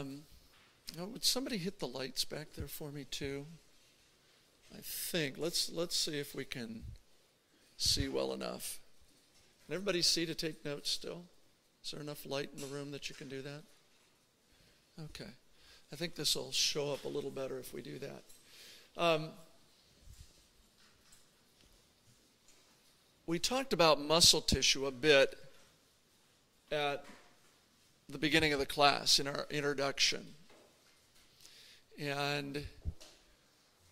Um, oh, would somebody hit the lights back there for me too? I think let's let's see if we can see well enough. Can everybody see to take notes still? Is there enough light in the room that you can do that? Okay. I think this will show up a little better if we do that. Um, we talked about muscle tissue a bit at the beginning of the class in our introduction. And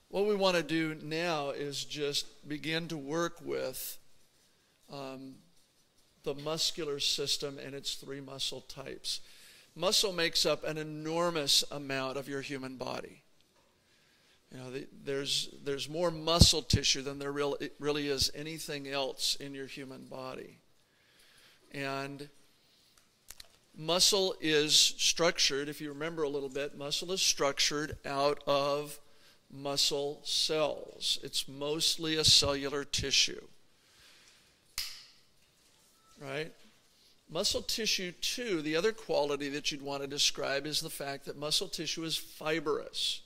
what we want to do now is just begin to work with um, the muscular system and its three muscle types. Muscle makes up an enormous amount of your human body. You know, the, there's, there's more muscle tissue than there really, really is anything else in your human body. And muscle is structured, if you remember a little bit, muscle is structured out of muscle cells. It's mostly a cellular tissue. Right? Muscle tissue, too, the other quality that you'd want to describe is the fact that muscle tissue is fibrous.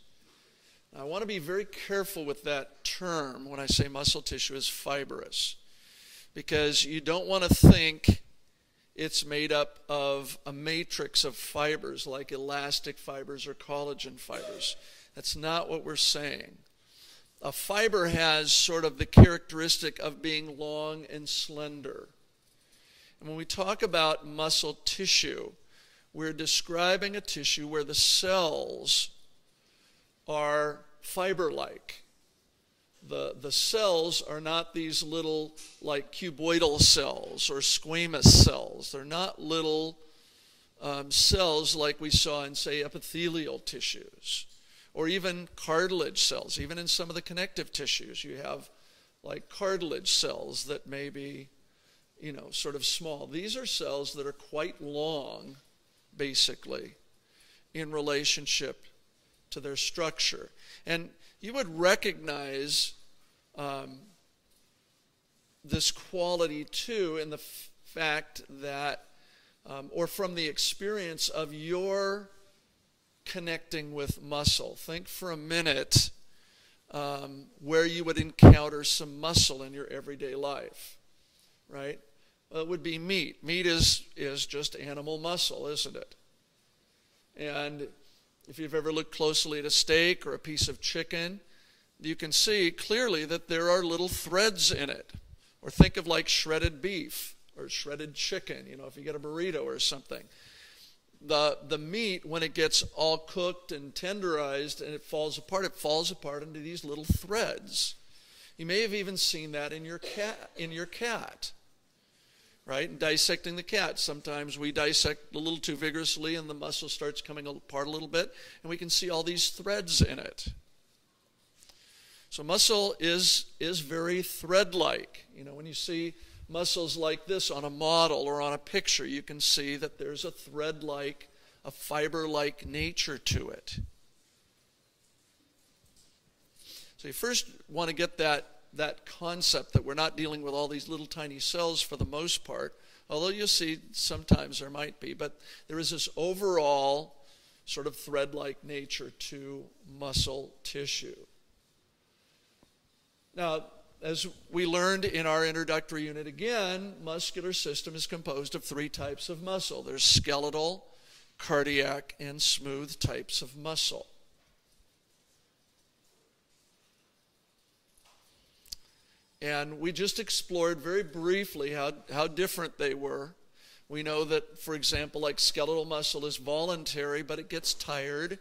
Now, I want to be very careful with that term when I say muscle tissue is fibrous, because you don't want to think it's made up of a matrix of fibers like elastic fibers or collagen fibers. That's not what we're saying. A fiber has sort of the characteristic of being long and slender. And when we talk about muscle tissue, we're describing a tissue where the cells are fiber like. The, the cells are not these little, like cuboidal cells or squamous cells. They're not little um, cells like we saw in, say, epithelial tissues or even cartilage cells. Even in some of the connective tissues, you have like cartilage cells that may be you know, sort of small. These are cells that are quite long, basically, in relationship to their structure. And you would recognize um, this quality too in the fact that, um, or from the experience of your connecting with muscle. Think for a minute um, where you would encounter some muscle in your everyday life, right? Well, it would be meat. Meat is, is just animal muscle, isn't it? And if you've ever looked closely at a steak or a piece of chicken, you can see clearly that there are little threads in it. Or think of like shredded beef or shredded chicken, you know, if you get a burrito or something. The, the meat, when it gets all cooked and tenderized and it falls apart, it falls apart into these little threads. You may have even seen that in your cat. In your cat right? And dissecting the cat. Sometimes we dissect a little too vigorously and the muscle starts coming apart a little bit, and we can see all these threads in it. So muscle is, is very thread-like. You know, when you see muscles like this on a model or on a picture, you can see that there's a thread-like, a fiber-like nature to it. So you first want to get that that concept that we're not dealing with all these little tiny cells for the most part, although you'll see sometimes there might be, but there is this overall sort of thread like nature to muscle tissue. Now, as we learned in our introductory unit again, muscular system is composed of three types of muscle. There's skeletal, cardiac, and smooth types of muscle. And we just explored very briefly how, how different they were. We know that, for example, like skeletal muscle is voluntary, but it gets tired,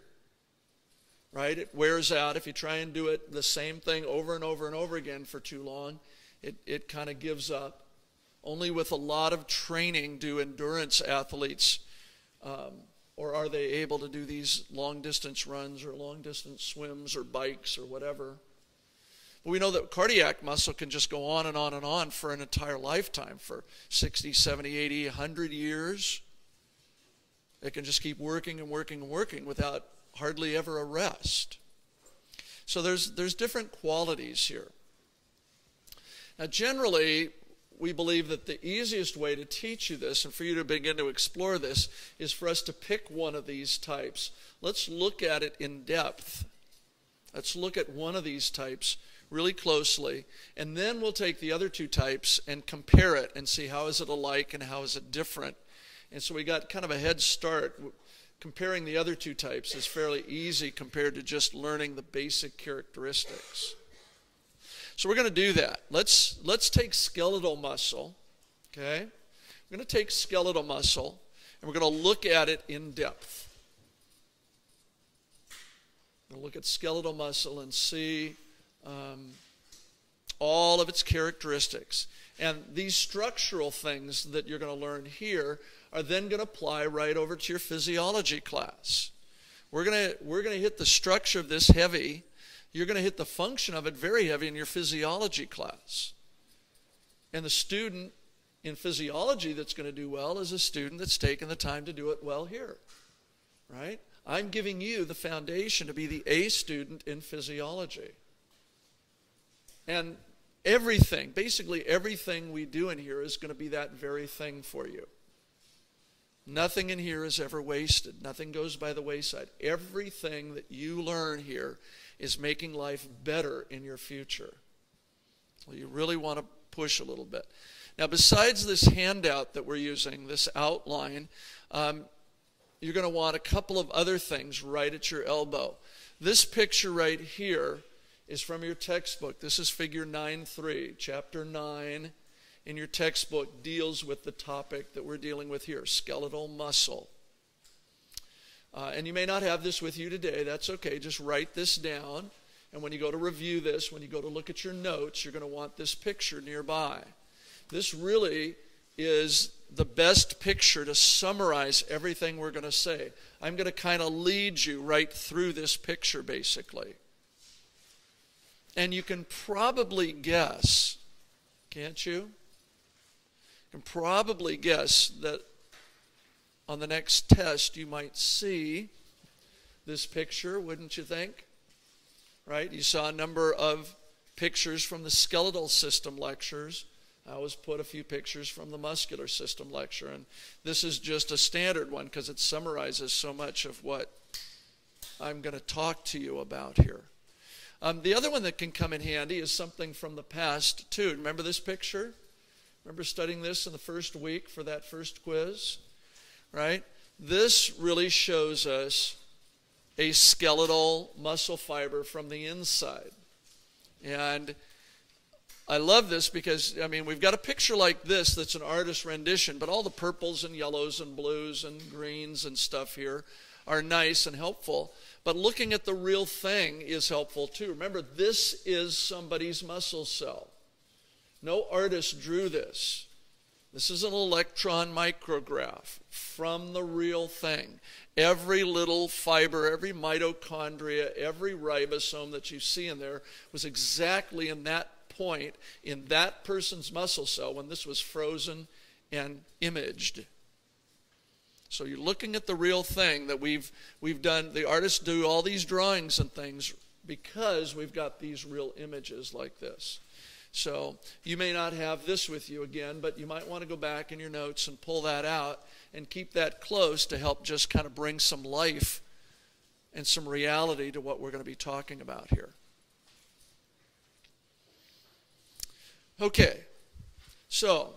right? It wears out. If you try and do it the same thing over and over and over again for too long, it, it kind of gives up. Only with a lot of training do endurance athletes, um, or are they able to do these long distance runs or long distance swims or bikes or whatever. But we know that cardiac muscle can just go on and on and on for an entire lifetime, for 60, 70, 80, 100 years. It can just keep working and working and working without hardly ever a rest. So there's, there's different qualities here. Now, generally, we believe that the easiest way to teach you this and for you to begin to explore this is for us to pick one of these types. Let's look at it in depth. Let's look at one of these types really closely, and then we'll take the other two types and compare it and see how is it alike and how is it different. And so we got kind of a head start. Comparing the other two types is fairly easy compared to just learning the basic characteristics. So we're going to do that. Let's let's take skeletal muscle, okay? We're going to take skeletal muscle and we're going to look at it in depth. We're going to look at skeletal muscle and see um, all of its characteristics. And these structural things that you're going to learn here are then going to apply right over to your physiology class. We're going to, we're going to hit the structure of this heavy. You're going to hit the function of it very heavy in your physiology class. And the student in physiology that's going to do well is a student that's taken the time to do it well here. Right? I'm giving you the foundation to be the A student in physiology. And everything, basically everything we do in here is going to be that very thing for you. Nothing in here is ever wasted. Nothing goes by the wayside. Everything that you learn here is making life better in your future. Well, you really want to push a little bit. Now, besides this handout that we're using, this outline, um, you're going to want a couple of other things right at your elbow. This picture right here is from your textbook. This is figure 9.3, chapter 9 in your textbook deals with the topic that we're dealing with here skeletal muscle. Uh, and you may not have this with you today. That's okay. Just write this down. And when you go to review this, when you go to look at your notes, you're going to want this picture nearby. This really is the best picture to summarize everything we're going to say. I'm going to kind of lead you right through this picture, basically. And you can probably guess, can't you? You can probably guess that on the next test you might see this picture, wouldn't you think? Right? You saw a number of pictures from the skeletal system lectures. I always put a few pictures from the muscular system lecture, and this is just a standard one because it summarizes so much of what I'm going to talk to you about here. Um, the other one that can come in handy is something from the past, too. Remember this picture? Remember studying this in the first week for that first quiz? Right? This really shows us a skeletal muscle fiber from the inside. And I love this because, I mean, we've got a picture like this that's an artist rendition, but all the purples and yellows and blues and greens and stuff here are nice and helpful. But looking at the real thing is helpful too. Remember, this is somebody's muscle cell. No artist drew this. This is an electron micrograph from the real thing. Every little fiber, every mitochondria, every ribosome that you see in there was exactly in that point in that person's muscle cell when this was frozen and imaged. So you're looking at the real thing that we've we've done. The artists do all these drawings and things because we've got these real images like this. So you may not have this with you again, but you might want to go back in your notes and pull that out and keep that close to help just kind of bring some life and some reality to what we're going to be talking about here. Okay. So,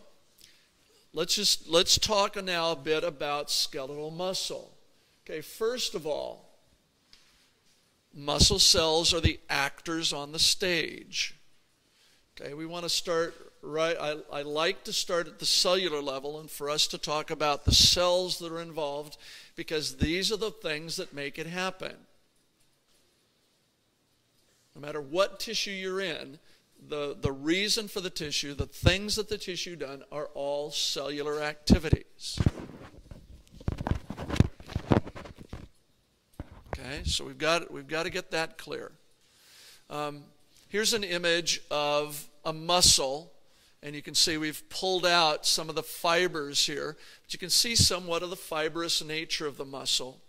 let's just let's talk now a bit about skeletal muscle. Okay, first of all, muscle cells are the actors on the stage. Okay, we want to start right. I, I like to start at the cellular level and for us to talk about the cells that are involved because these are the things that make it happen. No matter what tissue you're in, the, the reason for the tissue, the things that the tissue done are all cellular activities. Okay, so we've got we've got to get that clear. Um, Here's an image of a muscle, and you can see we've pulled out some of the fibers here, but you can see somewhat of the fibrous nature of the muscle.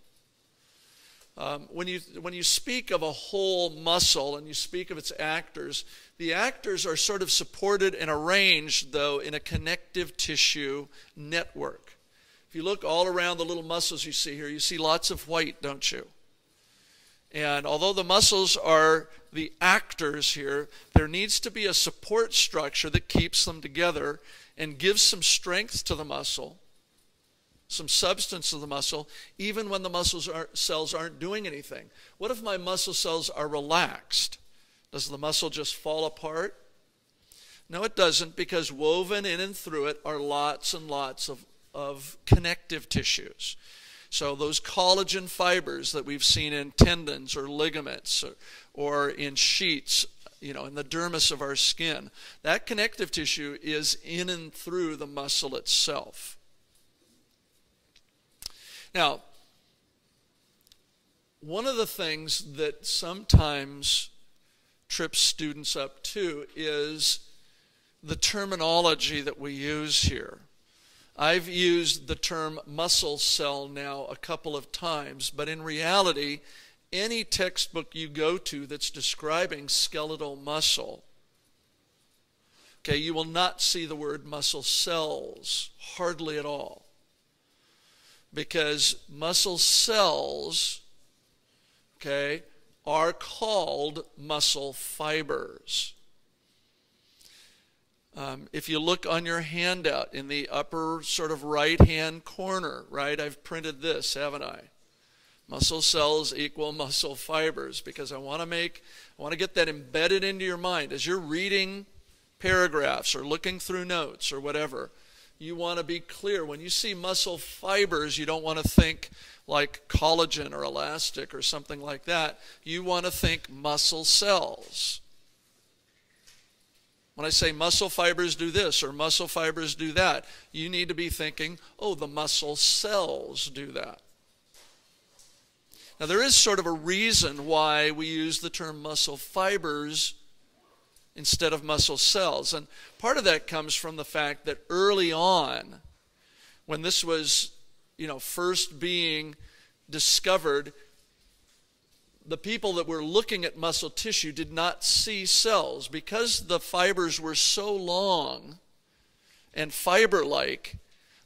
Um, when, you, when you speak of a whole muscle and you speak of its actors, the actors are sort of supported and arranged, though, in a connective tissue network. If you look all around the little muscles you see here, you see lots of white, don't you? And although the muscles are the actors here, there needs to be a support structure that keeps them together and gives some strength to the muscle some substance to the muscle, even when the muscle cells aren't doing anything. What if my muscle cells are relaxed? Does the muscle just fall apart? No, it doesn't, because woven in and through it are lots and lots of, of connective tissues. So, those collagen fibers that we've seen in tendons or ligaments or, or in sheets, you know, in the dermis of our skin, that connective tissue is in and through the muscle itself. Now, one of the things that sometimes trips students up too is the terminology that we use here. I've used the term muscle cell now a couple of times, but in reality, any textbook you go to that's describing skeletal muscle, okay, you will not see the word muscle cells, hardly at all because muscle cells, okay, are called muscle fibers. Um, if you look on your handout in the upper sort of right hand corner, right, I've printed this, haven't I? Muscle cells equal muscle fibers because I want to make, I want to get that embedded into your mind as you're reading paragraphs or looking through notes or whatever you want to be clear. When you see muscle fibers, you don't want to think like collagen or elastic or something like that. You want to think muscle cells. When I say muscle fibers do this or muscle fibers do that, you need to be thinking, oh, the muscle cells do that. Now, there is sort of a reason why we use the term muscle fibers instead of muscle cells. And part of that comes from the fact that early on, when this was, you know, first being discovered, the people that were looking at muscle tissue did not see cells because the fibers were so long and fiber like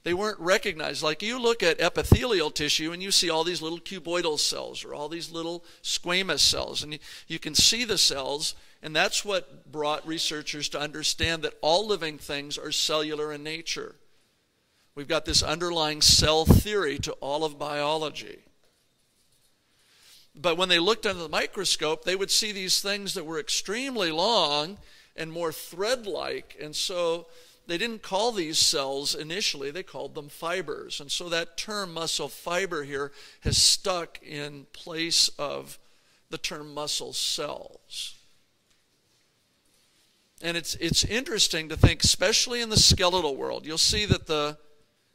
they weren't recognized like you look at epithelial tissue and you see all these little cuboidal cells or all these little squamous cells and you, you can see the cells and that's what brought researchers to understand that all living things are cellular in nature. We've got this underlying cell theory to all of biology. But when they looked under the microscope, they would see these things that were extremely long and more thread like. And so they didn't call these cells initially, they called them fibers. And so that term muscle fiber here has stuck in place of the term muscle cells. And it's, it's interesting to think, especially in the skeletal world, you'll see that the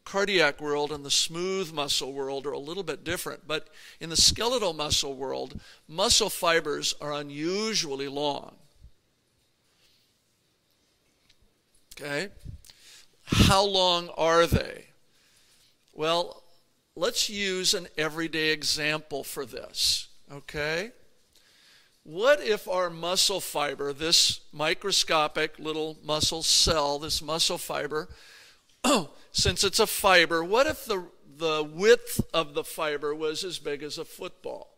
cardiac world and the smooth muscle world are a little bit different. But in the skeletal muscle world, muscle fibers are unusually long. Okay? How long are they? Well, let's use an everyday example for this. Okay? What if our muscle fiber, this microscopic little muscle cell, this muscle fiber, since it's a fiber, what if the, the width of the fiber was as big as a football?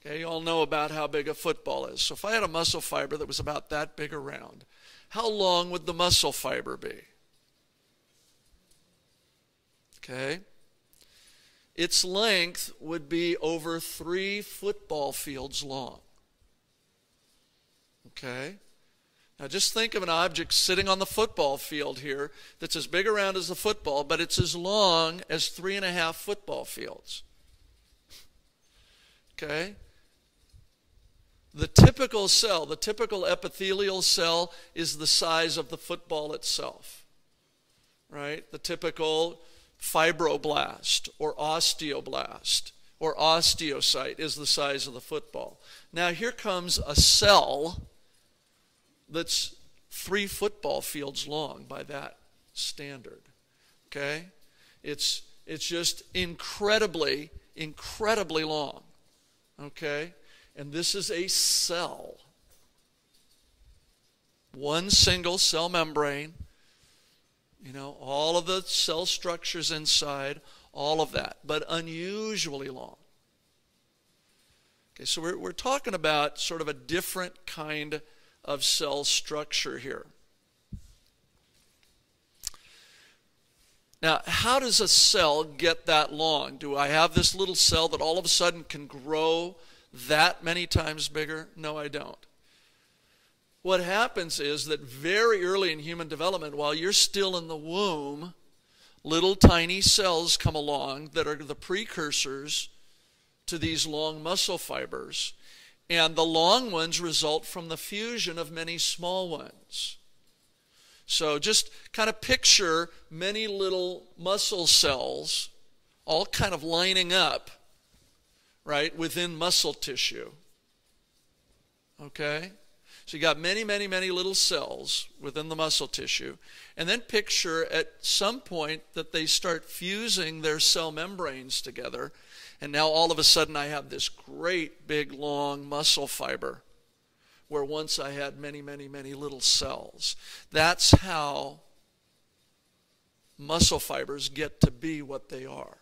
Okay, you all know about how big a football is. So if I had a muscle fiber that was about that big around, how long would the muscle fiber be? Okay its length would be over three football fields long. Okay? Now just think of an object sitting on the football field here that's as big around as the football, but it's as long as three and a half football fields. Okay? The typical cell, the typical epithelial cell, is the size of the football itself. Right? The typical fibroblast or osteoblast or osteocyte is the size of the football. Now here comes a cell that's three football fields long by that standard. Okay? It's, it's just incredibly, incredibly long. Okay? And this is a cell. One single cell membrane. You know, all of the cell structures inside, all of that, but unusually long. Okay, so we're, we're talking about sort of a different kind of cell structure here. Now, how does a cell get that long? Do I have this little cell that all of a sudden can grow that many times bigger? No, I don't. What happens is that very early in human development, while you're still in the womb, little tiny cells come along that are the precursors to these long muscle fibers. And the long ones result from the fusion of many small ones. So just kind of picture many little muscle cells all kind of lining up, right, within muscle tissue. Okay? So you got many, many, many little cells within the muscle tissue. And then picture at some point that they start fusing their cell membranes together. And now all of a sudden I have this great big long muscle fiber where once I had many, many, many little cells. That's how muscle fibers get to be what they are.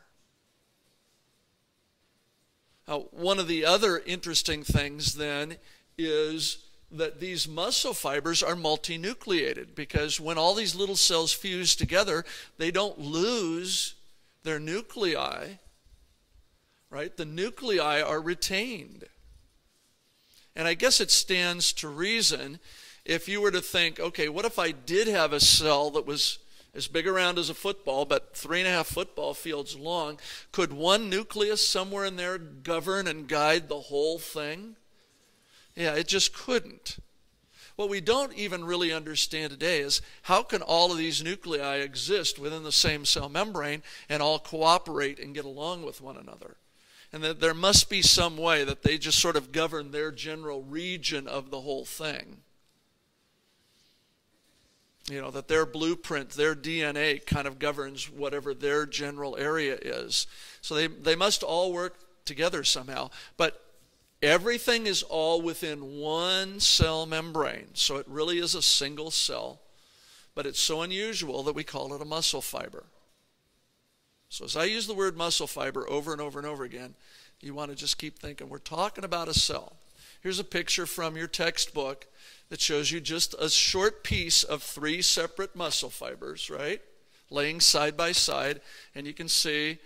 Now, one of the other interesting things then is that these muscle fibers are multinucleated because when all these little cells fuse together, they don't lose their nuclei, right? The nuclei are retained. And I guess it stands to reason if you were to think, okay, what if I did have a cell that was as big around as a football, but three and a half football fields long? Could one nucleus somewhere in there govern and guide the whole thing? Yeah, it just couldn't. What we don't even really understand today is how can all of these nuclei exist within the same cell membrane and all cooperate and get along with one another? and that there must be some way that they just sort of govern their general region of the whole thing. You know, that their blueprint, their DNA kind of governs whatever their general area is. So they, they must all work together somehow. But everything is all within one cell membrane. So it really is a single cell. But it's so unusual that we call it a muscle fiber. So as I use the word muscle fiber over and over and over again, you want to just keep thinking we're talking about a cell. Here's a picture from your textbook that shows you just a short piece of three separate muscle fibers, right? Laying side by side, and you can see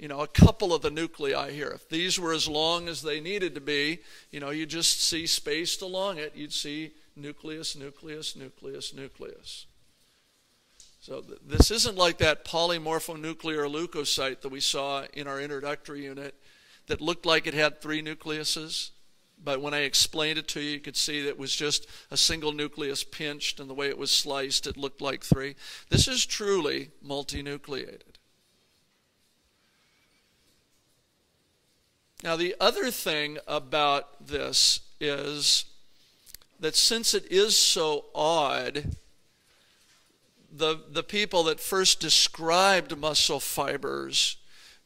you know, a couple of the nuclei here. If these were as long as they needed to be, you know, you just see spaced along it, you'd see nucleus, nucleus, nucleus, nucleus. So th- this isn't like that polymorphonuclear leukocyte that we saw in our introductory unit that looked like it had three nucleuses. But when I explained it to you, you could see that it was just a single nucleus pinched, and the way it was sliced, it looked like three. This is truly multinucleated. Now, the other thing about this is that since it is so odd, the, the people that first described muscle fibers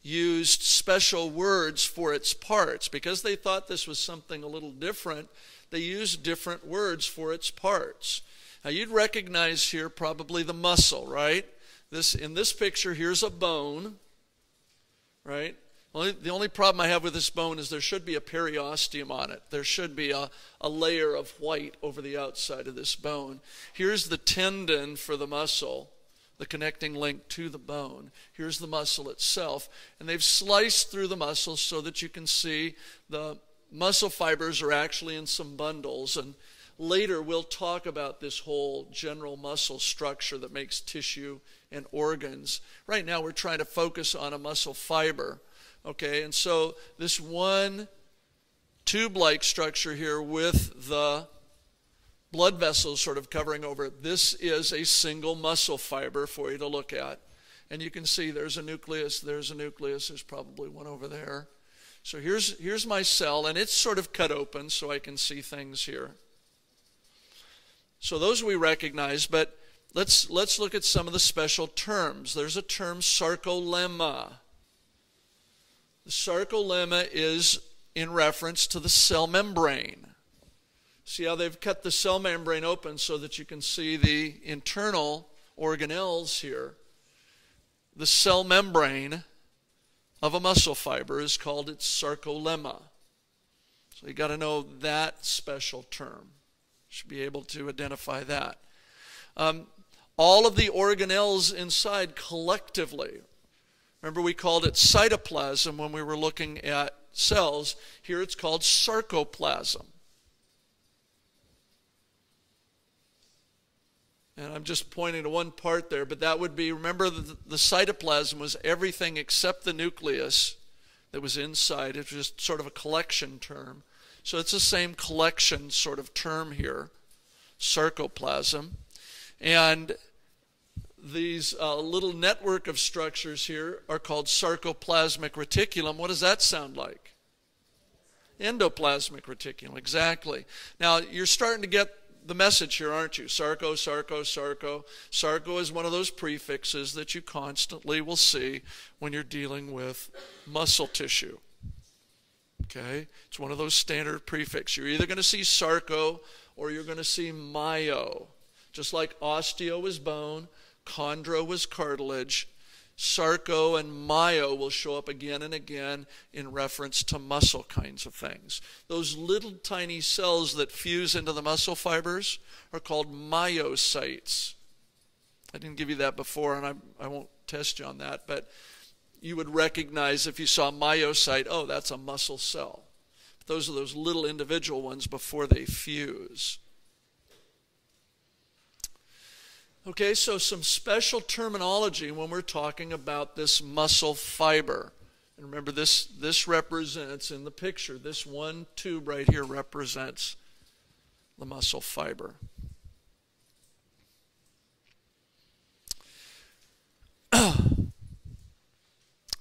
used special words for its parts. Because they thought this was something a little different, they used different words for its parts. Now you'd recognize here probably the muscle, right? This in this picture here's a bone, right? Only, the only problem I have with this bone is there should be a periosteum on it. There should be a, a layer of white over the outside of this bone. Here's the tendon for the muscle, the connecting link to the bone. Here's the muscle itself. And they've sliced through the muscle so that you can see the muscle fibers are actually in some bundles. And later we'll talk about this whole general muscle structure that makes tissue and organs. Right now we're trying to focus on a muscle fiber. Okay, and so this one tube like structure here with the blood vessels sort of covering over it, this is a single muscle fiber for you to look at. And you can see there's a nucleus, there's a nucleus, there's probably one over there. So here's, here's my cell, and it's sort of cut open so I can see things here. So those we recognize, but let's, let's look at some of the special terms. There's a term sarcolemma. The sarcolemma is in reference to the cell membrane. See how they've cut the cell membrane open so that you can see the internal organelles here. The cell membrane of a muscle fiber is called its sarcolemma. So you got to know that special term. Should be able to identify that. Um, all of the organelles inside collectively. Remember, we called it cytoplasm when we were looking at cells. Here it's called sarcoplasm. And I'm just pointing to one part there, but that would be remember, the, the cytoplasm was everything except the nucleus that was inside. It was just sort of a collection term. So it's the same collection sort of term here sarcoplasm. And these uh, little network of structures here are called sarcoplasmic reticulum. What does that sound like? Endoplasmic reticulum, exactly. Now you're starting to get the message here, aren't you? Sarco, sarco, sarco. Sarco is one of those prefixes that you constantly will see when you're dealing with muscle tissue. Okay? It's one of those standard prefixes. You're either going to see sarco or you're going to see myo. Just like osteo is bone, chondro was cartilage, sarco and myo will show up again and again in reference to muscle kinds of things. Those little tiny cells that fuse into the muscle fibers are called myocytes. I didn't give you that before, and I, I won't test you on that, but you would recognize if you saw myocyte, oh, that's a muscle cell. Those are those little individual ones before they fuse. Okay, so some special terminology when we're talking about this muscle fiber. And remember, this, this represents in the picture, this one tube right here represents the muscle fiber.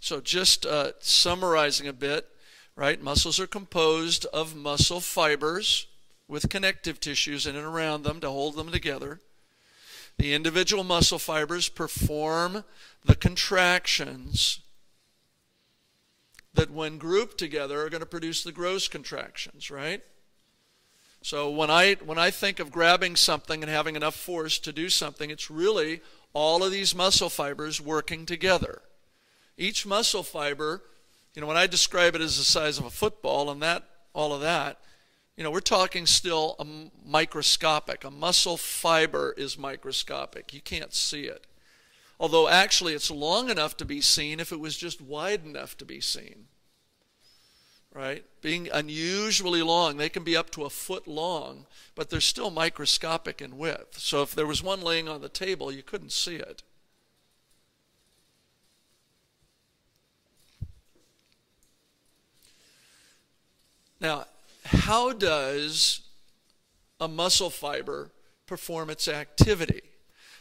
so, just uh, summarizing a bit, right? Muscles are composed of muscle fibers with connective tissues in and around them to hold them together. The individual muscle fibers perform the contractions that, when grouped together, are going to produce the gross contractions, right? So when I when I think of grabbing something and having enough force to do something, it's really all of these muscle fibers working together. Each muscle fiber, you know, when I describe it as the size of a football and that all of that, you know, we're talking still a microscopic. A muscle fiber is microscopic. You can't see it. Although actually it's long enough to be seen if it was just wide enough to be seen. Right? Being unusually long, they can be up to a foot long, but they're still microscopic in width. So if there was one laying on the table, you couldn't see it. Now, how does a muscle fiber perform its activity?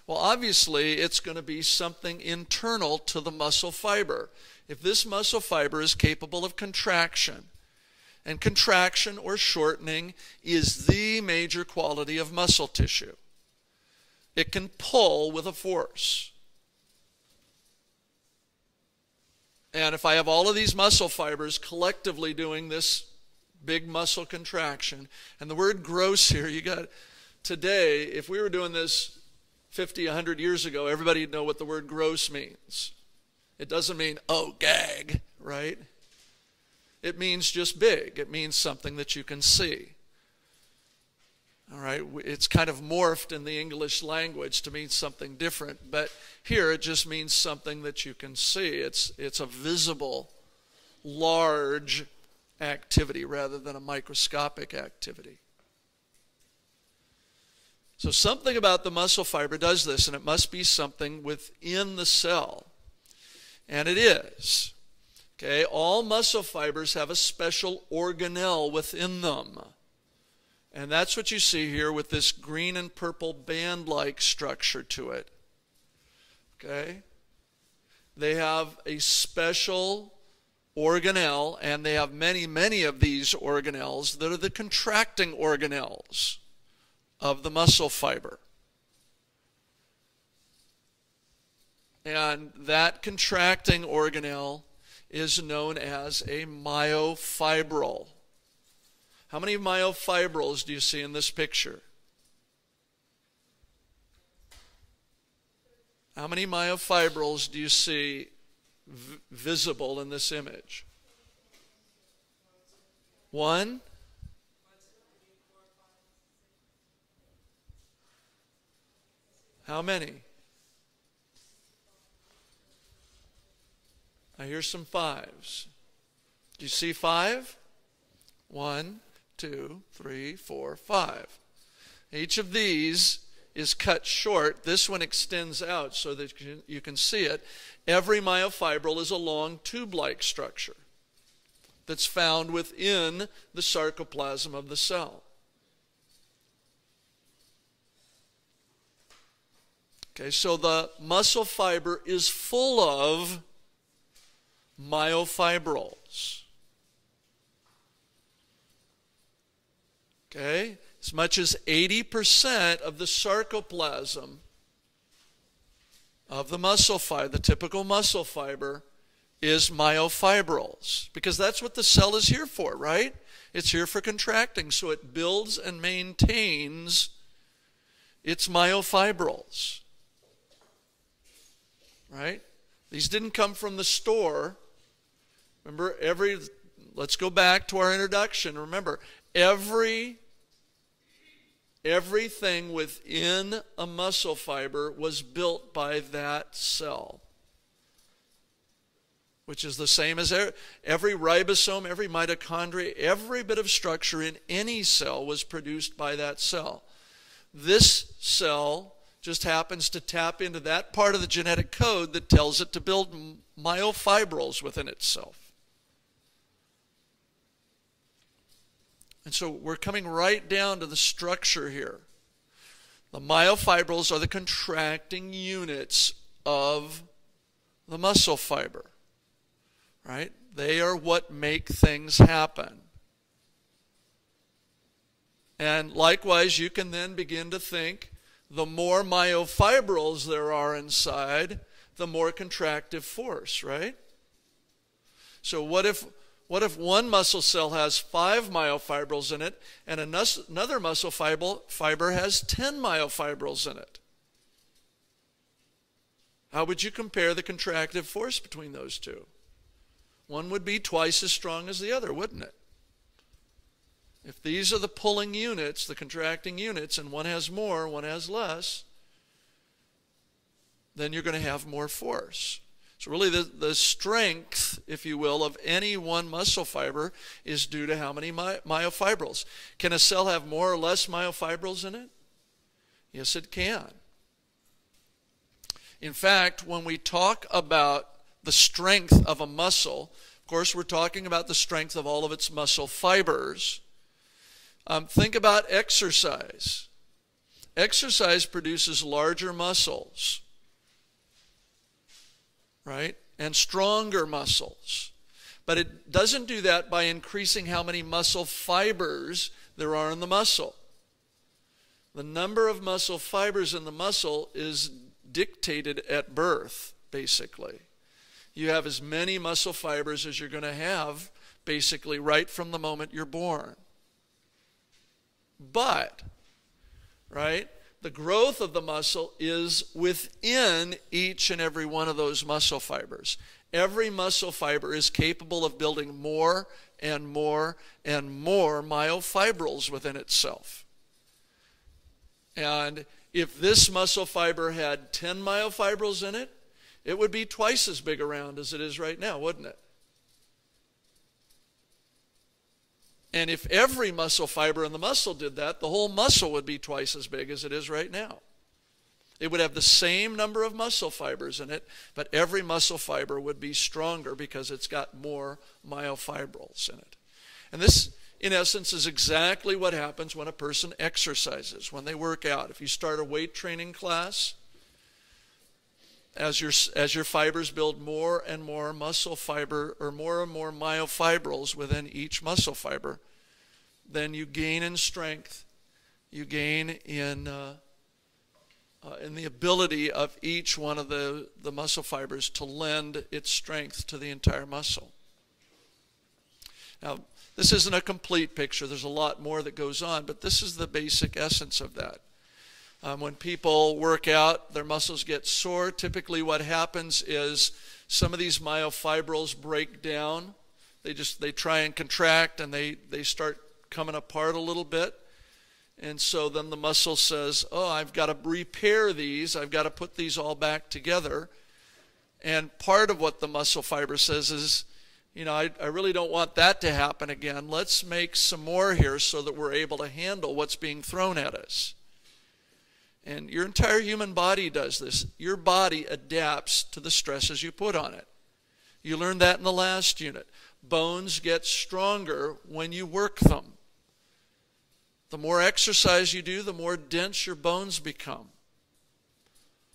Well, obviously, it's going to be something internal to the muscle fiber. If this muscle fiber is capable of contraction, and contraction or shortening is the major quality of muscle tissue, it can pull with a force. And if I have all of these muscle fibers collectively doing this big muscle contraction. And the word gross here, you got today, if we were doing this 50, 100 years ago, everybody would know what the word gross means. It doesn't mean, oh, gag, right? It means just big. It means something that you can see. All right, it's kind of morphed in the English language to mean something different, but here it just means something that you can see. It's, it's a visible, large activity rather than a microscopic activity. So, something about the muscle fiber does this, and it must be something within the cell. And it is. Okay, all muscle fibers have a special organelle within them. And that's what you see here with this green and purple band like structure to it. Okay? They have a special organelle, and they have many, many of these organelles that are the contracting organelles of the muscle fiber. And that contracting organelle is known as a myofibril. How many myofibrils do you see in this picture? How many myofibrils do you see v- visible in this image? One? How many? I hear some fives. Do you see five? One, two, three, four, five. Each of these is cut short. This one extends out so that you can see it. Every myofibril is a long tube like structure that's found within the sarcoplasm of the cell. Okay, so the muscle fiber is full of myofibrils. Okay, as much as 80% of the sarcoplasm of the muscle fiber, the typical muscle fiber, is myofibrils because that's what the cell is here for, right? It's here for contracting, so it builds and maintains its myofibrils. Right? These didn't come from the store. Remember, every, let's go back to our introduction. Remember, every Everything within a muscle fiber was built by that cell, which is the same as every ribosome, every mitochondria, every bit of structure in any cell was produced by that cell. This cell just happens to tap into that part of the genetic code that tells it to build myofibrils within itself. And so we're coming right down to the structure here. The myofibrils are the contracting units of the muscle fiber, right? They are what make things happen. And likewise, you can then begin to think the more myofibrils there are inside, the more contractive force, right? So, what if what if one muscle cell has five myofibrils in it and another muscle fiber has 10 myofibrils in it? How would you compare the contractive force between those two? One would be twice as strong as the other, wouldn't it? If these are the pulling units, the contracting units, and one has more, one has less, then you're going to have more force. So, really, the, the strength, if you will, of any one muscle fiber is due to how many my, myofibrils. Can a cell have more or less myofibrils in it? Yes, it can. In fact, when we talk about the strength of a muscle, of course, we're talking about the strength of all of its muscle fibers. Um, think about exercise. Exercise produces larger muscles right? And stronger muscles. But it doesn't do that by increasing how many muscle fibers there are in the muscle. The number of muscle fibers in the muscle is dictated at birth, basically. You have as many muscle fibers as you're going to have, basically, right from the moment you're born. But, right, the growth of the muscle is within each and every one of those muscle fibers. Every muscle fiber is capable of building more and more and more myofibrils within itself. And if this muscle fiber had 10 myofibrils in it, it would be twice as big around as it is right now, wouldn't it? And if every muscle fiber in the muscle did that, the whole muscle would be twice as big as it is right now. It would have the same number of muscle fibers in it, but every muscle fiber would be stronger because it's got more myofibrils in it. And this, in essence, is exactly what happens when a person exercises, when they work out. If you start a weight training class, as your, as your fibers build more and more muscle fiber or more and more myofibrils within each muscle fiber, then you gain in strength, you gain in uh, uh, in the ability of each one of the, the muscle fibers to lend its strength to the entire muscle. Now, this isn't a complete picture, there's a lot more that goes on, but this is the basic essence of that. Um, when people work out, their muscles get sore. Typically, what happens is some of these myofibrils break down. They just they try and contract, and they they start coming apart a little bit. And so then the muscle says, "Oh, I've got to repair these. I've got to put these all back together." And part of what the muscle fiber says is, you know, I, I really don't want that to happen again. Let's make some more here so that we're able to handle what's being thrown at us. And your entire human body does this. Your body adapts to the stresses you put on it. You learned that in the last unit. Bones get stronger when you work them. The more exercise you do, the more dense your bones become.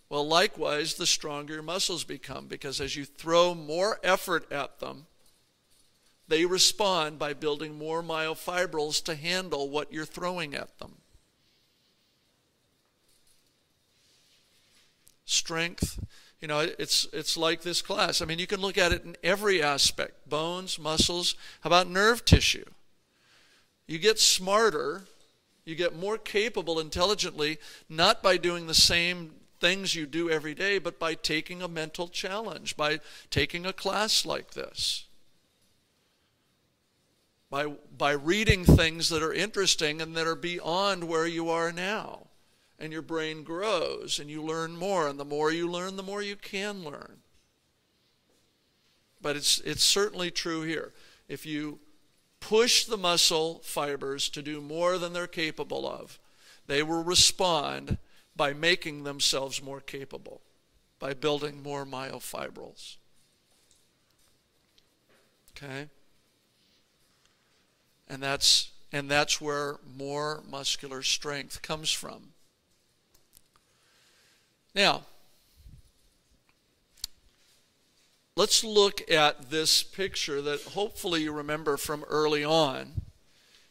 Well, likewise, the stronger your muscles become because as you throw more effort at them, they respond by building more myofibrils to handle what you're throwing at them. Strength. You know, it's, it's like this class. I mean, you can look at it in every aspect bones, muscles. How about nerve tissue? You get smarter, you get more capable intelligently, not by doing the same things you do every day, but by taking a mental challenge, by taking a class like this. By, by reading things that are interesting and that are beyond where you are now and your brain grows and you learn more. And the more you learn, the more you can learn. But it's, it's certainly true here. If you push the muscle fibers to do more than they're capable of, they will respond by making themselves more capable, by building more myofibrils. Okay? And that's and that's where more muscular strength comes from. Now, let's look at this picture that hopefully you remember from early on.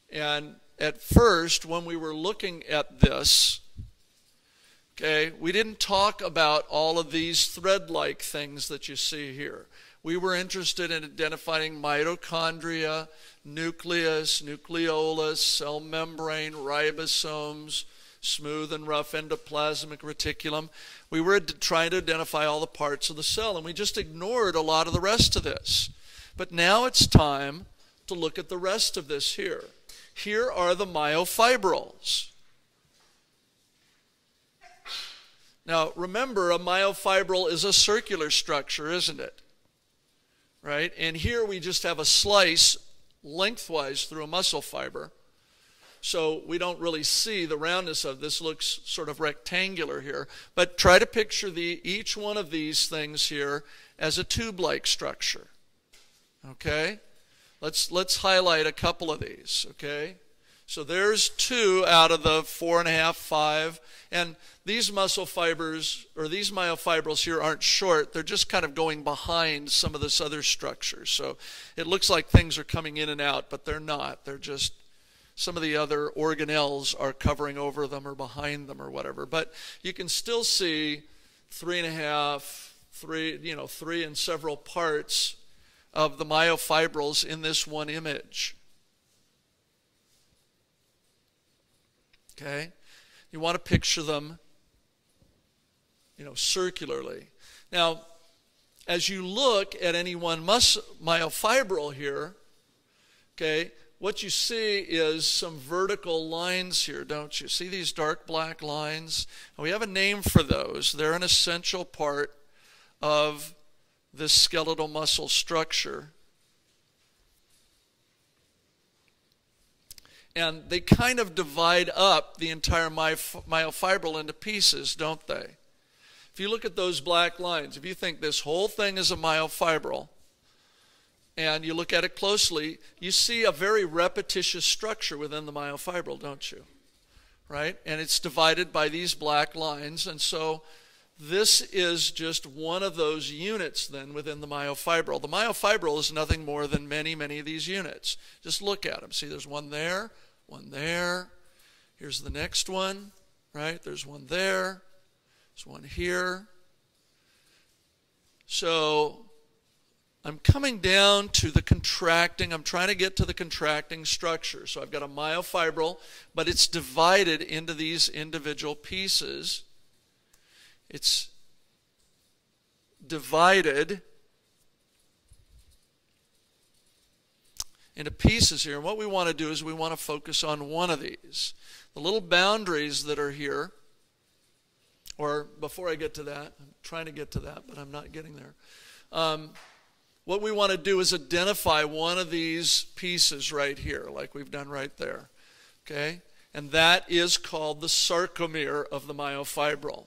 And at first, when we were looking at this, okay, we didn't talk about all of these thread like things that you see here. We were interested in identifying mitochondria, nucleus, nucleolus, cell membrane, ribosomes, smooth and rough endoplasmic reticulum. We were trying to identify all the parts of the cell, and we just ignored a lot of the rest of this. But now it's time to look at the rest of this here. Here are the myofibrils. Now, remember, a myofibril is a circular structure, isn't it? Right? And here we just have a slice lengthwise through a muscle fiber. So we don't really see the roundness of this looks sort of rectangular here. But try to picture the each one of these things here as a tube-like structure. Okay? Let's let's highlight a couple of these, okay? So there's two out of the four and a half, five. And these muscle fibers, or these myofibrils here, aren't short. They're just kind of going behind some of this other structure. So it looks like things are coming in and out, but they're not. They're just some of the other organelles are covering over them or behind them or whatever. But you can still see three and a half, three, you know, three and several parts of the myofibrils in this one image. Okay? You want to picture them, you know, circularly. Now, as you look at any one mus- myofibril here, okay, what you see is some vertical lines here, don't you? See these dark black lines? We have a name for those. They're an essential part of this skeletal muscle structure. And they kind of divide up the entire myofibril into pieces, don't they? If you look at those black lines, if you think this whole thing is a myofibril, and you look at it closely, you see a very repetitious structure within the myofibril, don't you? Right? And it's divided by these black lines. And so this is just one of those units then within the myofibril. The myofibril is nothing more than many, many of these units. Just look at them. See, there's one there, one there. Here's the next one, right? There's one there. There's one here. So I'm coming down to the contracting. I'm trying to get to the contracting structure. So I've got a myofibril, but it's divided into these individual pieces. It's divided into pieces here. And what we want to do is we want to focus on one of these. The little boundaries that are here, or before I get to that, I'm trying to get to that, but I'm not getting there. Um, what we want to do is identify one of these pieces right here, like we've done right there. Okay? And that is called the sarcomere of the myofibril.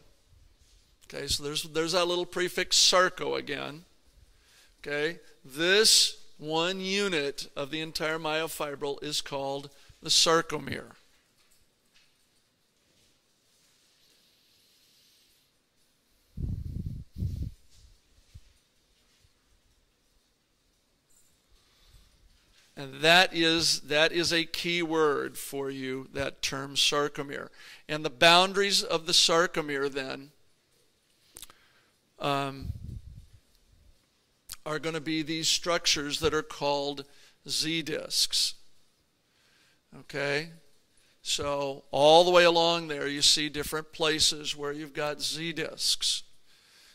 Okay, so there's, there's that little prefix sarco again. Okay, this one unit of the entire myofibril is called the sarcomere. And that is, that is a key word for you, that term sarcomere. And the boundaries of the sarcomere then um, are going to be these structures that are called Z discs. Okay? So, all the way along there, you see different places where you've got Z discs.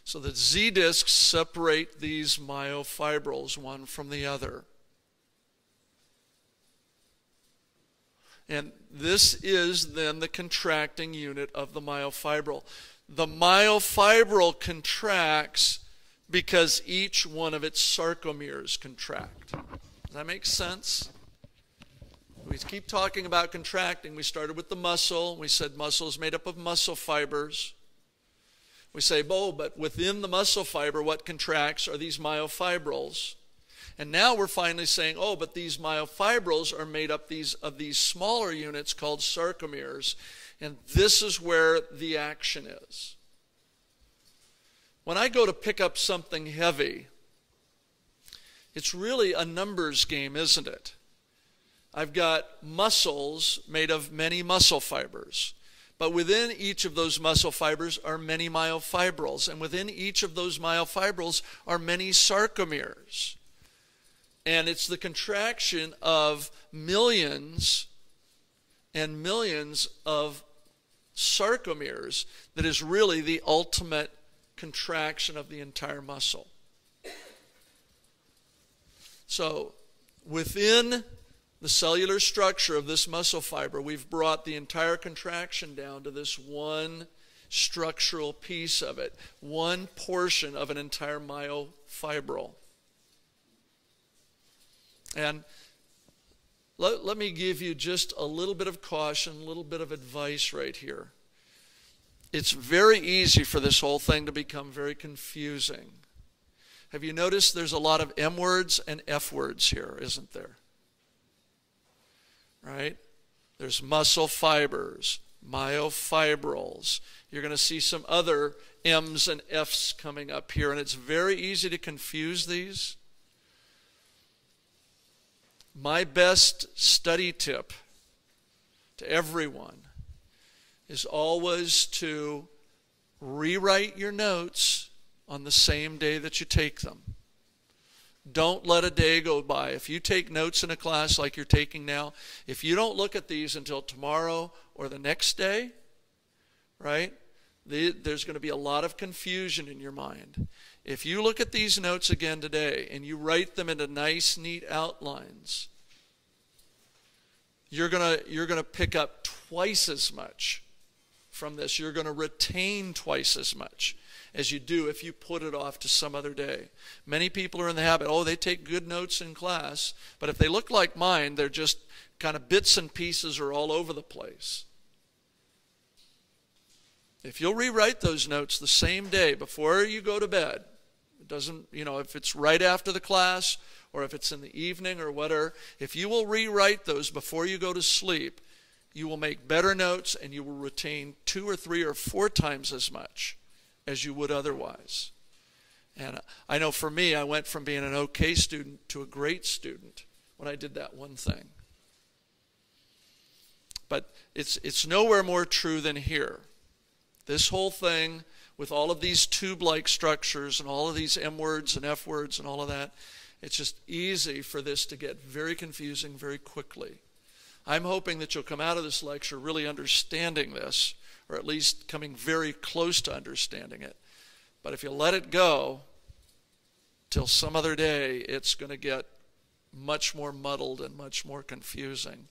So, the Z discs separate these myofibrils one from the other. And this is then the contracting unit of the myofibril the myofibril contracts because each one of its sarcomeres contract. Does that make sense? We keep talking about contracting. We started with the muscle. We said muscle is made up of muscle fibers. We say, oh, but within the muscle fiber, what contracts are these myofibrils. And now we're finally saying, oh, but these myofibrils are made up these, of these smaller units called sarcomeres. And this is where the action is. When I go to pick up something heavy, it's really a numbers game, isn't it? I've got muscles made of many muscle fibers. But within each of those muscle fibers are many myofibrils. And within each of those myofibrils are many sarcomeres. And it's the contraction of millions and millions of sarcomeres that is really the ultimate contraction of the entire muscle. So, within the cellular structure of this muscle fiber, we've brought the entire contraction down to this one structural piece of it, one portion of an entire myofibril. And let, let me give you just a little bit of caution, a little bit of advice right here. It's very easy for this whole thing to become very confusing. Have you noticed there's a lot of M words and F words here, isn't there? Right? There's muscle fibers, myofibrils. You're going to see some other M's and F's coming up here, and it's very easy to confuse these. My best study tip to everyone is always to rewrite your notes on the same day that you take them. Don't let a day go by. If you take notes in a class like you're taking now, if you don't look at these until tomorrow or the next day, right, there's going to be a lot of confusion in your mind. If you look at these notes again today and you write them into nice, neat outlines, you're going to you're going to pick up twice as much from this. You're going to retain twice as much as you do if you put it off to some other day. Many people are in the habit, oh, they take good notes in class, but if they look like mine, they're just kind of bits and pieces are all over the place. If you'll rewrite those notes the same day before you go to bed, it doesn't, you know, if it's right after the class or if it's in the evening or whatever, if you will rewrite those before you go to sleep, you will make better notes and you will retain two or three or four times as much as you would otherwise. And I know for me, I went from being an okay student to a great student when I did that one thing. But it's, it's nowhere more true than here. This whole thing with all of these tube like structures and all of these M words and F words and all of that, it's just easy for this to get very confusing very quickly. I'm hoping that you'll come out of this lecture really understanding this, or at least coming very close to understanding it. But if you let it go till some other day, it's going to get much more muddled and much more confusing.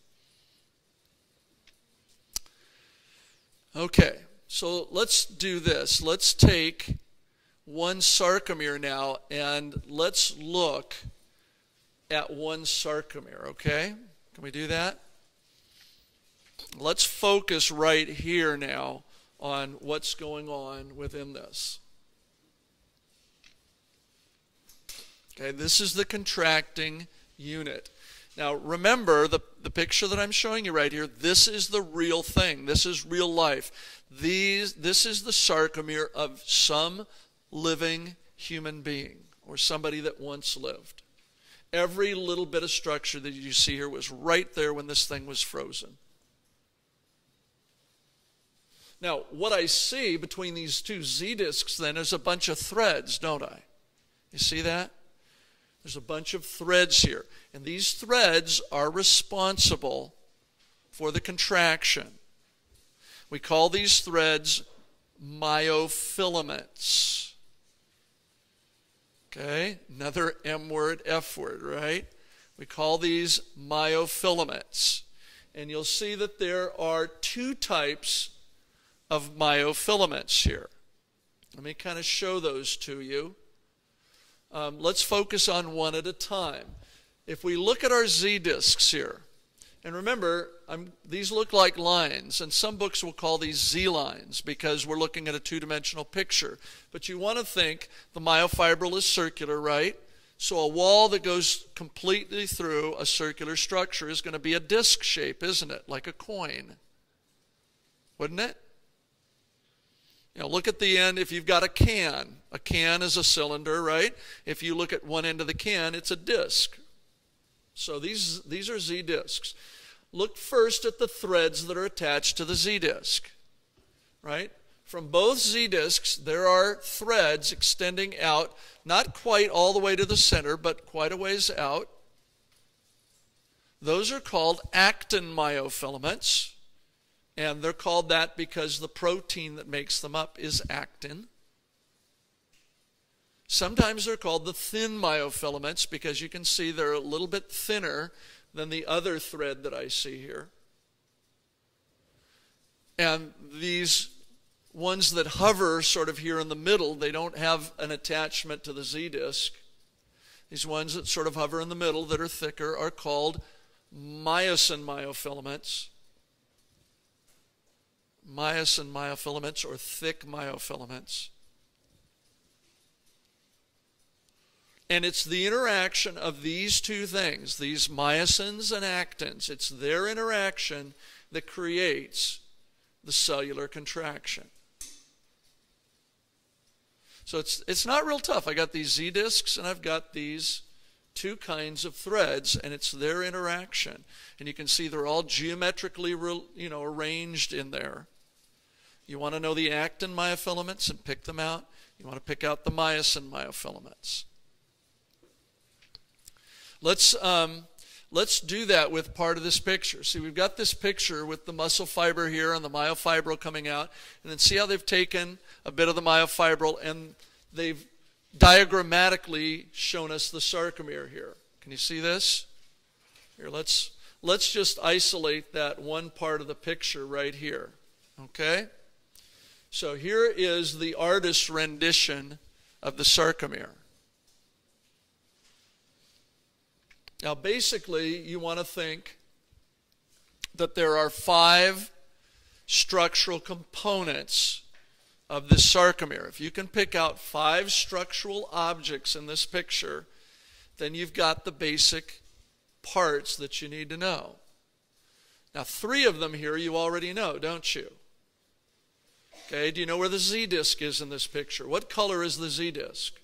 Okay, so let's do this. Let's take one sarcomere now and let's look at one sarcomere, okay? Can we do that? Let's focus right here now on what's going on within this. Okay, this is the contracting unit. Now, remember the, the picture that I'm showing you right here. This is the real thing. This is real life. These, this is the sarcomere of some living human being or somebody that once lived. Every little bit of structure that you see here was right there when this thing was frozen. Now, what I see between these two Z disks then is a bunch of threads, don't I? You see that? There's a bunch of threads here. And these threads are responsible for the contraction. We call these threads myofilaments. Okay, another M word, F word, right? We call these myofilaments. And you'll see that there are two types of myofilaments here. Let me kind of show those to you. Um, let's focus on one at a time. If we look at our Z disks here, and remember, I'm, these look like lines, and some books will call these Z lines because we're looking at a two dimensional picture. But you want to think the myofibril is circular, right? So a wall that goes completely through a circular structure is going to be a disc shape, isn't it? Like a coin. Wouldn't it? You know, look at the end if you've got a can. A can is a cylinder, right? If you look at one end of the can, it's a disc. So these, these are Z discs. Look first at the threads that are attached to the Z disc, right? From both Z discs, there are threads extending out, not quite all the way to the center, but quite a ways out. Those are called actin myofilaments. And they're called that because the protein that makes them up is actin. Sometimes they're called the thin myofilaments because you can see they're a little bit thinner than the other thread that I see here. And these ones that hover sort of here in the middle, they don't have an attachment to the Z disc. These ones that sort of hover in the middle that are thicker are called myosin myofilaments myosin myofilaments or thick myofilaments. And it's the interaction of these two things, these myosins and actins, it's their interaction that creates the cellular contraction. So it's, it's not real tough. I got these Z discs and I've got these two kinds of threads, and it's their interaction. And you can see they're all geometrically you know, arranged in there. You want to know the actin myofilaments and pick them out. You want to pick out the myosin myofilaments. Let's, um, let's do that with part of this picture. See, we've got this picture with the muscle fiber here and the myofibril coming out. And then see how they've taken a bit of the myofibril and they've diagrammatically shown us the sarcomere here. Can you see this? Here, let's, let's just isolate that one part of the picture right here. Okay? So here is the artist's rendition of the sarcomere. Now, basically, you want to think that there are five structural components of this sarcomere. If you can pick out five structural objects in this picture, then you've got the basic parts that you need to know. Now, three of them here you already know, don't you? Okay, do you know where the Z disc is in this picture? What color is the Z disc?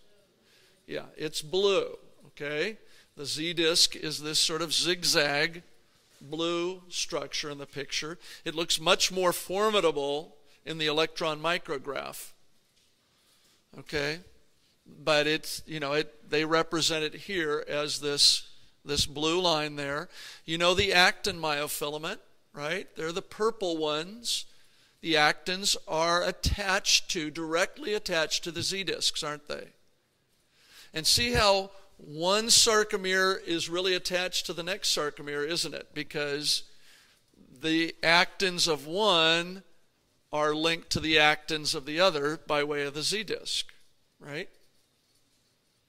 Yeah, it's blue. Okay, the Z disc is this sort of zigzag blue structure in the picture. It looks much more formidable in the electron micrograph. Okay? But it's, you know, it they represent it here as this this blue line there. You know the actin myofilament, right? They're the purple ones. The actins are attached to, directly attached to the Z discs, aren't they? And see how one sarcomere is really attached to the next sarcomere, isn't it? Because the actins of one are linked to the actins of the other by way of the Z disc, right?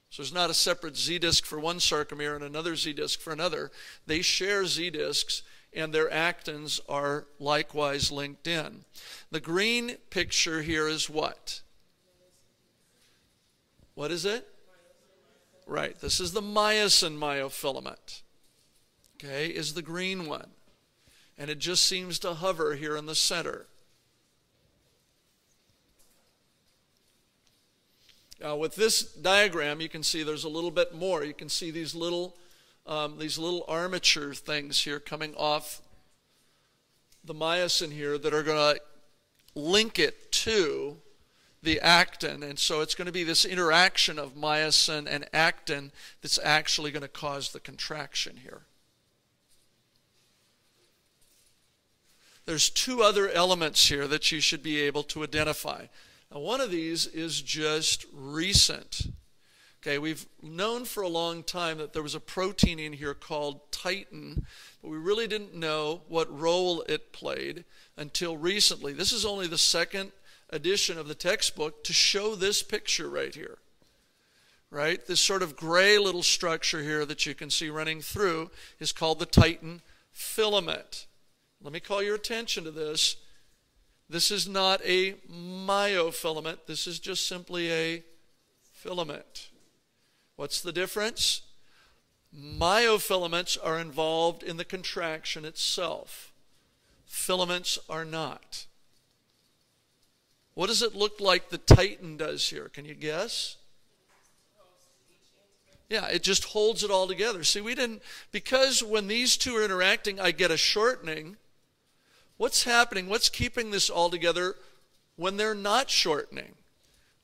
So there's not a separate Z disc for one sarcomere and another Z disc for another. They share Z discs and their actins are likewise linked in. The green picture here is what? What is it? Right. This is the myosin myofilament. Okay, is the green one. And it just seems to hover here in the center. Now, with this diagram, you can see there's a little bit more. You can see these little, um, these little armature things here coming off the myosin here that are going to link it to the actin. And so it's going to be this interaction of myosin and actin that's actually going to cause the contraction here. There's two other elements here that you should be able to identify. Now, one of these is just recent. Okay, we've known for a long time that there was a protein in here called titin, but we really didn't know what role it played until recently. This is only the second edition of the textbook to show this picture right here. Right? This sort of gray little structure here that you can see running through is called the titin filament. Let me call your attention to this. This is not a myofilament, this is just simply a filament. What's the difference? Myofilaments are involved in the contraction itself. Filaments are not. What does it look like the titin does here? Can you guess? Yeah, it just holds it all together. See, we didn't, because when these two are interacting, I get a shortening. What's happening? What's keeping this all together when they're not shortening?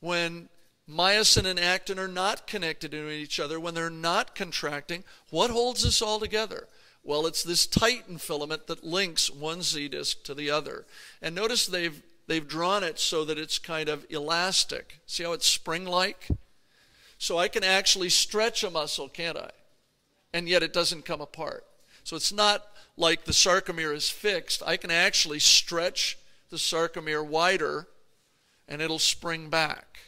When myosin and actin are not connected to each other, when they're not contracting, what holds this all together? Well, it's this titin filament that links one Z disc to the other. And notice they've they've drawn it so that it's kind of elastic. See how it's spring-like? So I can actually stretch a muscle, can't I? And yet it doesn't come apart. So it's not like the sarcomere is fixed. I can actually stretch the sarcomere wider and it'll spring back.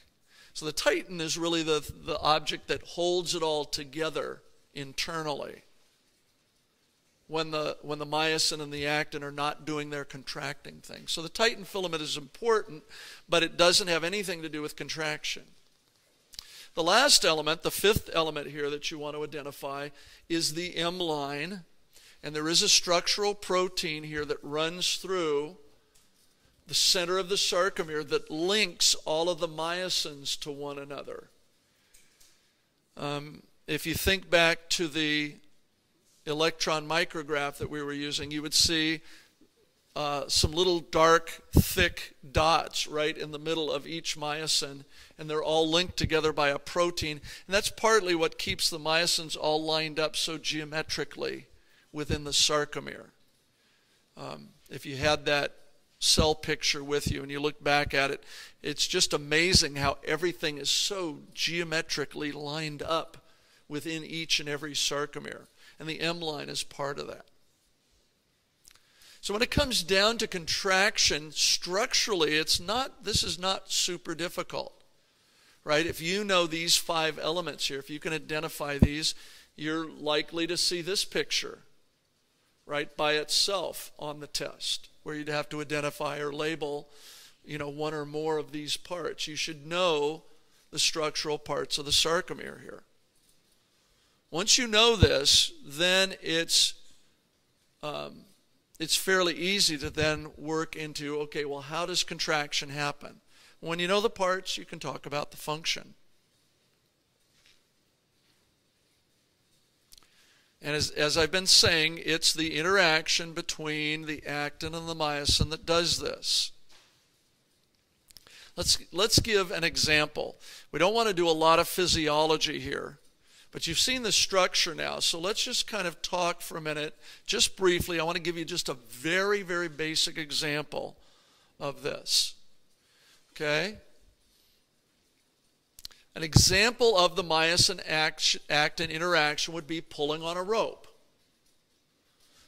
So the titin is really the, the object that holds it all together internally when the, when the myosin and the actin are not doing their contracting thing. So the titin filament is important, but it doesn't have anything to do with contraction. The last element, the fifth element here that you want to identify, is the M line. And there is a structural protein here that runs through the center of the sarcomere that links all of the myosins to one another. Um, if you think back to the electron micrograph that we were using, you would see uh, some little dark, thick dots right in the middle of each myosin, and they're all linked together by a protein. And that's partly what keeps the myosins all lined up so geometrically within the sarcomere. Um, if you had that cell picture with you and you look back at it, it's just amazing how everything is so geometrically lined up within each and every sarcomere and the M line is part of that. So when it comes down to contraction, structurally, it's not, this is not super difficult, right? If you know these five elements here, if you can identify these, you're likely to see this picture, right, by itself on the test, where you'd have to identify or label, you know, one or more of these parts. You should know the structural parts of the sarcomere here. Once you know this, then it's um, it's fairly easy to then work into okay, well, how does contraction happen? When you know the parts, you can talk about the function. And as, as I've been saying, it's the interaction between the actin and the myosin that does this. Let's, let's give an example. We don't want to do a lot of physiology here, but you've seen the structure now. So let's just kind of talk for a minute, just briefly. I want to give you just a very, very basic example of this. Okay? An example of the myosin act actin interaction would be pulling on a rope.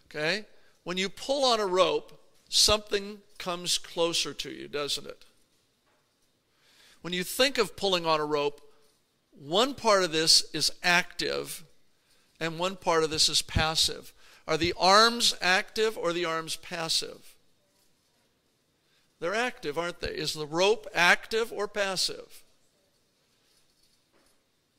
Okay? When you pull on a rope, something comes closer to you, doesn't it? When you think of pulling on a rope, one part of this is active and one part of this is passive. Are the arms active or the arms passive? They're active, aren't they? Is the rope active or passive?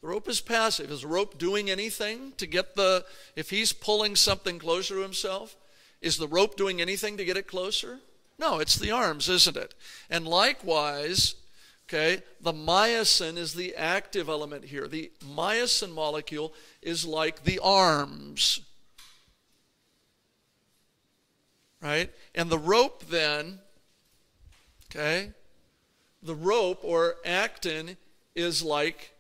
The rope is passive. Is the rope doing anything to get the, if he's pulling something closer to himself, is the rope doing anything to get it closer? No, it's the arms, isn't it? And likewise, okay, the myosin is the active element here. The myosin molecule is like the arms. Right? And the rope then, okay, the rope or actin is like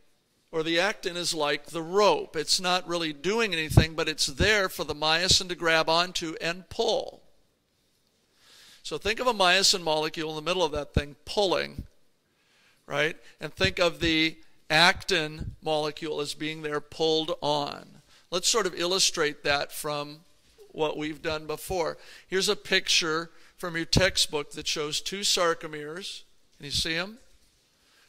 or the actin is like the rope. It's not really doing anything, but it's there for the myosin to grab onto and pull. So think of a myosin molecule in the middle of that thing pulling, right? And think of the actin molecule as being there pulled on. Let's sort of illustrate that from what we've done before. Here's a picture from your textbook that shows two sarcomeres. Can you see them?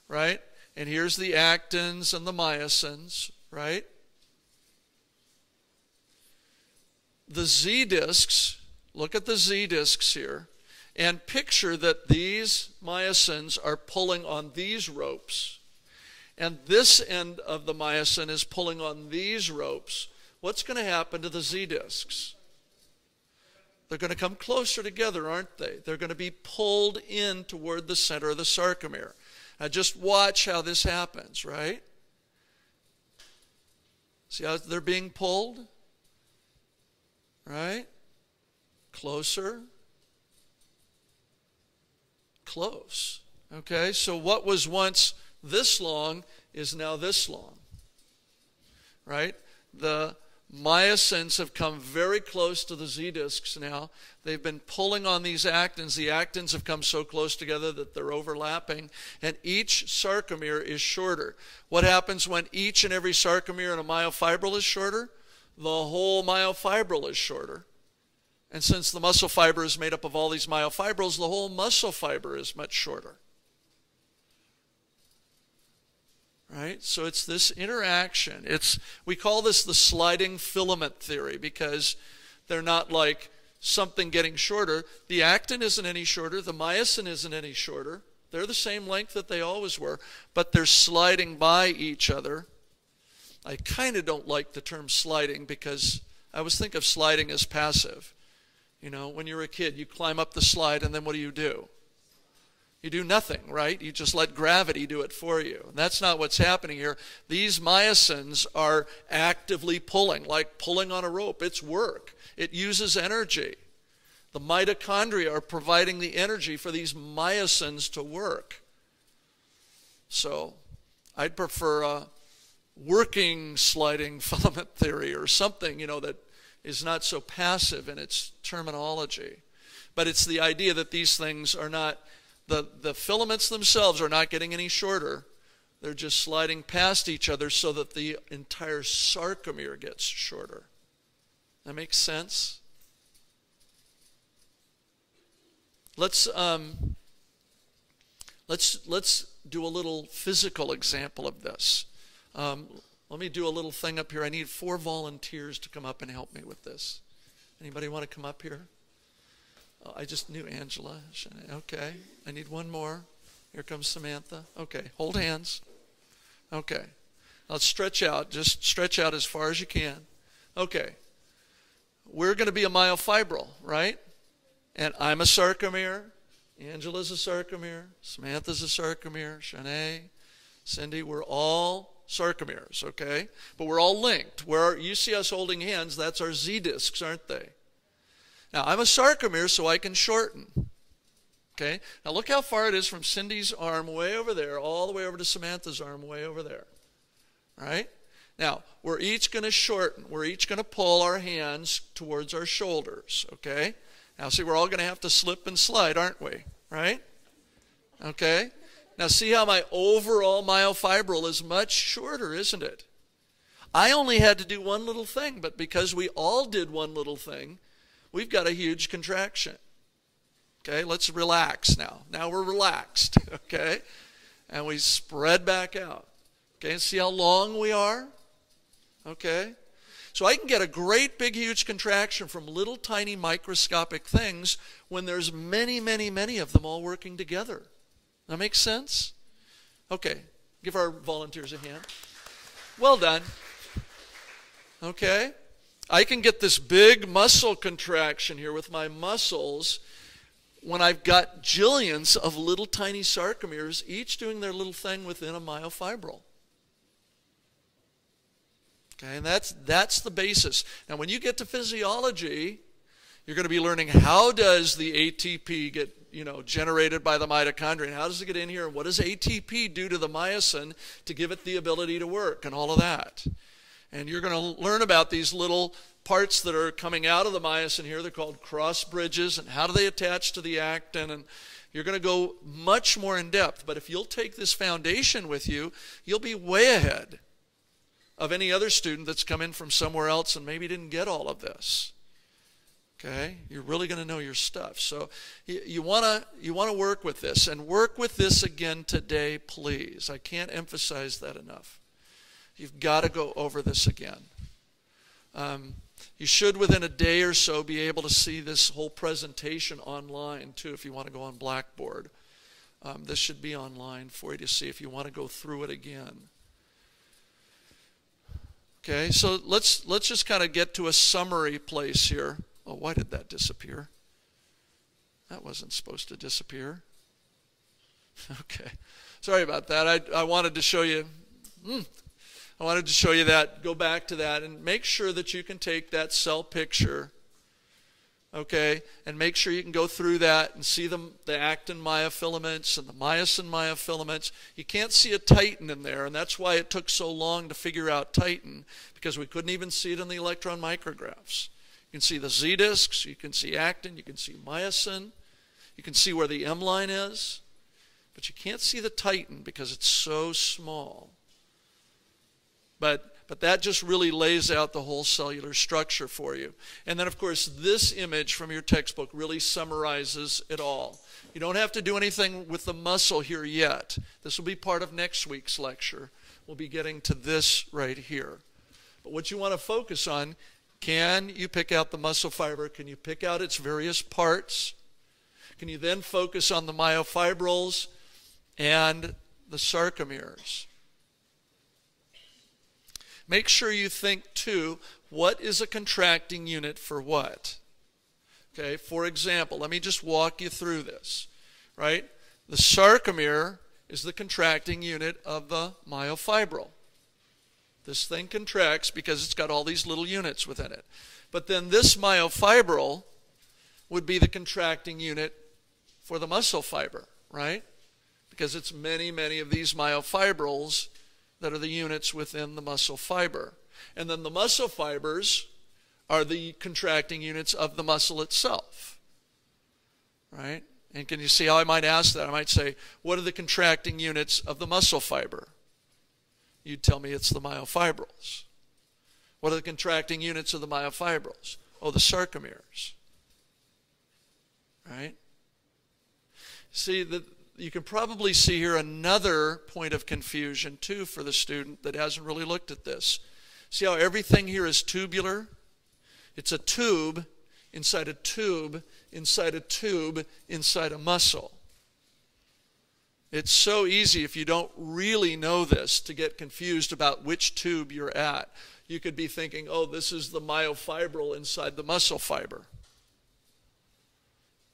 Right? And here's the actins and the myosins, right? The Z discs, look at the Z discs here, and picture that these myosins are pulling on these ropes. And this end of the myosin is pulling on these ropes. What's going to happen to the Z discs? They're going to come closer together, aren't they? They're going to be pulled in toward the center of the sarcomere. Now just watch how this happens, right? See how they're being pulled? Right? Closer. Close. Okay, so what was once this long is now this long. Right? The Myosins have come very close to the Z discs now. They've been pulling on these actins. The actins have come so close together that they're overlapping, and each sarcomere is shorter. What happens when each and every sarcomere in a myofibril is shorter? The whole myofibril is shorter. And since the muscle fiber is made up of all these myofibrils, the whole muscle fiber is much shorter. right? So it's this interaction. It's we call this the sliding filament theory because they're not like something getting shorter. The actin isn't any shorter. The myosin isn't any shorter. They're the same length that they always were but they're sliding by each other. I kind of don't like the term sliding because i always think of sliding as passive you know when you're a kid you climb up the slide and then what do you do you do nothing, right? You just let gravity do it for you. And that's not what's happening here. These myosins are actively pulling, like pulling on a rope. It's work, it uses energy. The mitochondria are providing the energy for these myosins to work. So I'd prefer a working sliding filament theory or something, you know, that is not so passive in its terminology. But it's the idea that these things are not the, the filaments themselves are not getting any shorter. They're just sliding past each other so that the entire sarcomere gets shorter. That makes sense? Let's, um, let's, let's do a little physical example of this. Um, let me do a little thing up here. I need four volunteers to come up and help me with this. Anybody want to come up here? Oh, I just knew Angela. Okay. I need one more. Here comes Samantha. Okay. Hold hands. Okay. Now stretch out. Just stretch out as far as you can. Okay. We're going to be a myofibril, right? And I'm a sarcomere. Angela's a sarcomere. Samantha's a sarcomere. Shanae, Cindy, we're all sarcomeres, okay? But we're all linked. Where you see us holding hands, that's our Z discs, aren't they? Now, I'm a sarcomere, so I can shorten. Okay? Now look how far it is from Cindy's arm way over there, all the way over to Samantha's arm way over there. Right? Now, we're each going to shorten. We're each going to pull our hands towards our shoulders. Okay? Now, see, we're all going to have to slip and slide, aren't we? Right? Okay? Now, see how my overall myofibril is much shorter, isn't it? I only had to do one little thing, but because we all did one little thing, we've got a huge contraction. Okay, let's relax now. Now we're relaxed, okay? And we spread back out. Okay, see how long we are? Okay? So I can get a great big huge contraction from little tiny microscopic things when there's many, many, many of them all working together. That makes sense? Okay, give our volunteers a hand. Well done. Okay? I can get this big muscle contraction here with my muscles when I've got jillions of little tiny sarcomeres, each doing their little thing within a myofibril. Okay, and that's that's the basis. Now when you get to physiology, you're going to be learning how does the ATP get, you know, generated by the mitochondria? And how does it get in here? And what does ATP do to the myosin to give it the ability to work and all of that? And you're going to learn about these little parts that are coming out of the myosin here. They're called cross bridges, and how do they attach to the actin? And you're going to go much more in depth. But if you'll take this foundation with you, you'll be way ahead of any other student that's come in from somewhere else and maybe didn't get all of this. Okay, you're really going to know your stuff. So you, want to you want to work with this and work with this again today, please. I can't emphasize that enough. You've got to go over this again. Um, you should, within a day or so, be able to see this whole presentation online, too, if you want to go on Blackboard. Um, this should be online for you to see if you want to go through it again. Okay, so let's, let's just kind of get to a summary place here. Oh, why did that disappear? That wasn't supposed to disappear. Okay, sorry about that. I, I wanted to show you. Mm, I wanted to show you that. Go back to that and make sure that you can take that cell picture, okay, and make sure you can go through that and see the, the actin myofilaments and the myosin myofilaments. You can't see a titin in there, and that's why it took so long to figure out titin, because we couldn't even see it in the electron micrographs. You can see the Z discs, you can see actin, you can see myosin, you can see where the M line is, but you can't see the titin because it's so small. But, but that just really lays out the whole cellular structure for you. And then, of course, this image from your textbook really summarizes it all. You don't have to do anything with the muscle here yet. This will be part of next week's lecture. We'll be getting to this right here. But what you want to focus on can you pick out the muscle fiber? Can you pick out its various parts? Can you then focus on the myofibrils and the sarcomeres? Make sure you think too, what is a contracting unit for what? Okay, for example, let me just walk you through this, right? The sarcomere is the contracting unit of the myofibril. This thing contracts because it's got all these little units within it. But then this myofibril would be the contracting unit for the muscle fiber, right? Because it's many, many of these myofibrils that are the units within the muscle fiber. And then the muscle fibers are the contracting units of the muscle itself. Right? And can you see how I might ask that? I might say, what are the contracting units of the muscle fiber? You'd tell me it's the myofibrils. What are the contracting units of the myofibrils? Oh, the sarcomeres. Right? See, the, you can probably see here another point of confusion too for the student that hasn't really looked at this. See how everything here is tubular? It's a tube inside a tube inside a tube inside a muscle. It's so easy if you don't really know this to get confused about which tube you're at. You could be thinking, oh, this is the myofibril inside the muscle fiber.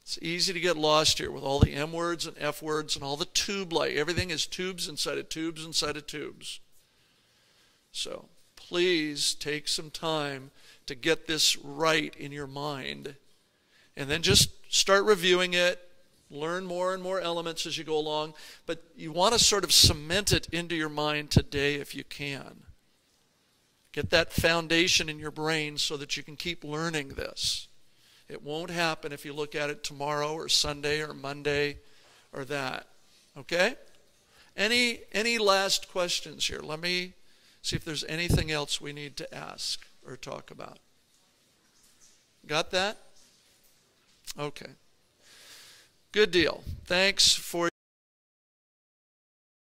It's easy to get lost here with all the M words and F words and all the tube like. Everything is tubes inside of tubes inside of tubes. So please take some time to get this right in your mind. And then just start reviewing it Learn more and more elements as you go along, but you want to sort of cement it into your mind today if you can. Get that foundation in your brain so that you can keep learning this. It won't happen if you look at it tomorrow or Sunday or Monday or that. Okay? Any any last questions here? Let me see if there's anything else we need to ask or talk about. Got that? Okay. Good deal. Thanks for